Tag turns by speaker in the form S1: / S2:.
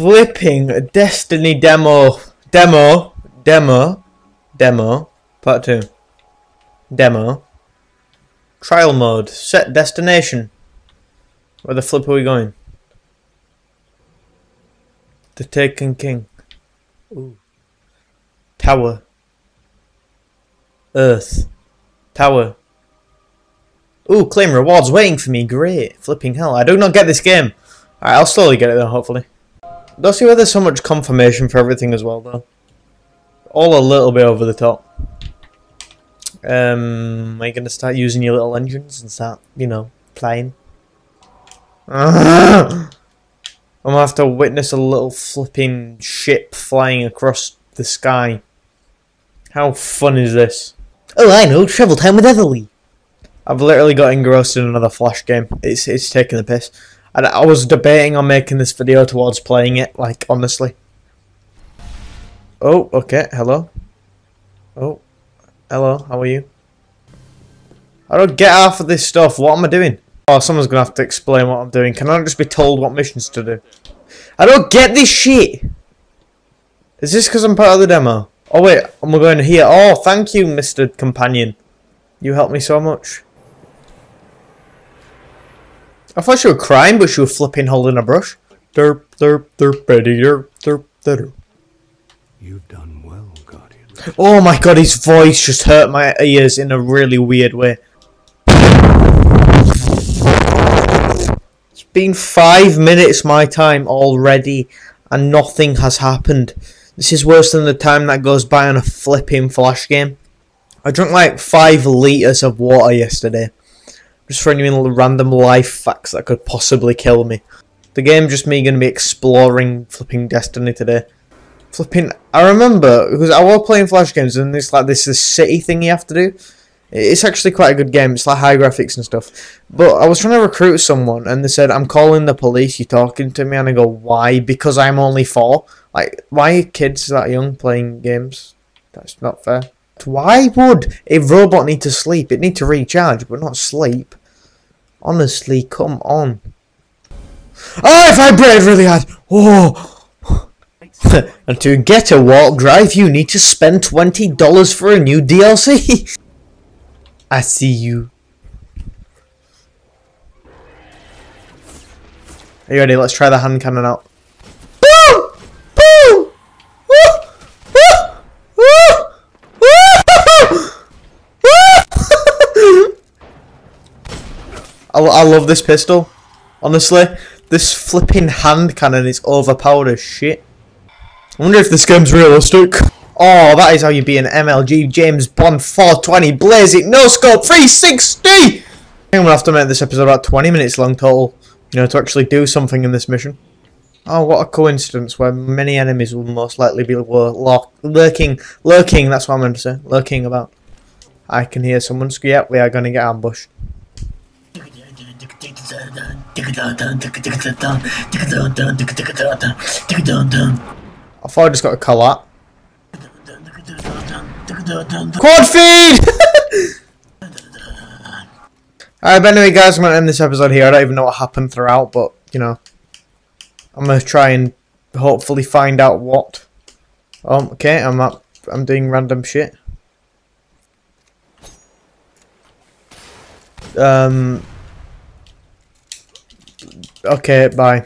S1: flipping Destiny demo, demo, demo, demo, part two, demo, trial mode, set destination. Where the flip are we going? The Taken King. Ooh. Tower. Earth. Tower. Ooh, claim rewards waiting for me. Great. Flipping hell. I do not get this game. Alright, I'll slowly get it though, hopefully. Don't see why there's so much confirmation for everything as well, though. All a little bit over the top. Um, are you going to start using your little engines and start, you know, flying? I'm going to have to witness a little flipping ship flying across the sky. How fun is this?
S2: Oh, I know, travel time with Eatherley.
S1: I've literally got engrossed in another Flash game. It's it's taking the piss. And I was debating on making this video towards playing it, like, honestly. Oh, okay, hello. Oh, hello, how are you? I don't get half of this stuff, what am I doing? Oh, someone's gonna have to explain what I'm doing. Can I just be told what missions to do? I don't get this shit! Is this because I'm part of the demo? Oh wait, am I going here? Oh, thank you, Mr. Companion. You helped me so much. I thought she was crying, but she was flipping holding a brush. Derp, derp, derp, Betty, derp, derp, derp.
S3: You've done well, Guardian.
S1: Oh my god, his voice just hurt my ears in a really weird way. It's been five minutes my time already, and nothing has happened. This is worse than the time that goes by on a flipping flash game. I drank like five litres of water yesterday. Just for any random life facts that could possibly kill me. The game just me going to be exploring flipping Destiny today. Flipping, I remember, because I was playing Flash games and it's like this, this city thing you have to do. It's actually quite a good game, it's like high graphics and stuff. But I was trying to recruit someone and they said, I'm calling the police, you talking to me? And I go, why? Because I'm only four? Like, why are kids that young playing games? That's not fair. Why would a robot need to sleep? It need to recharge, but not sleep. Honestly, come on. Oh, if I vibrated really hard. Oh. and to get a warp drive, you need to spend $20 for a new DLC. I see you. Are you ready? Let's try the hand cannon out. I, I love this pistol. Honestly, this flipping hand cannon is overpowered as shit. I wonder if this game's realistic. Oh, that is how you be an MLG James Bond 420 blazing no scope 360! I think I'm gonna have to make this episode about 20 minutes long total, you know, to actually do something in this mission. Oh, what a coincidence where many enemies will most likely be lurking, lurking, that's what I'm going to say, lurking about. I can hear someone, yeah, we are going to get ambushed. I thought I just got a call Quad feed! Alright, but anyway guys, I'm going to end this episode here. I don't even know what happened throughout, but, you know. I'm going to try and hopefully find out what. Oh, okay, I'm up. I'm doing random shit. Um... Okay, bye.